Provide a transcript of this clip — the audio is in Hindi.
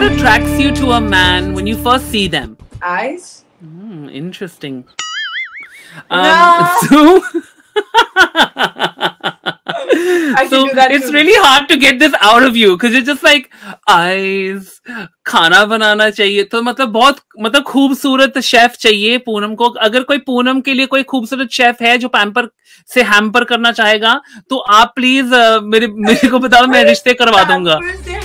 What attracts you to a man when you first see them? Eyes. Mm, interesting. Um, No. So, I so can do that it's too. really hard to get this out of you because you're just like eyes खाना बनाना चाहिए तो मतलब बहुत मतलब खूबसूरत शेफ चाहिए पूनम को अगर कोई पूनम के लिए कोई खूबसूरत शेफ है जो पैम्पर से हैम्पर करना चाहेगा तो आप प्लीज़ मेरे मेरे को बताओ मैं रिश्ते करवा दूँगा से?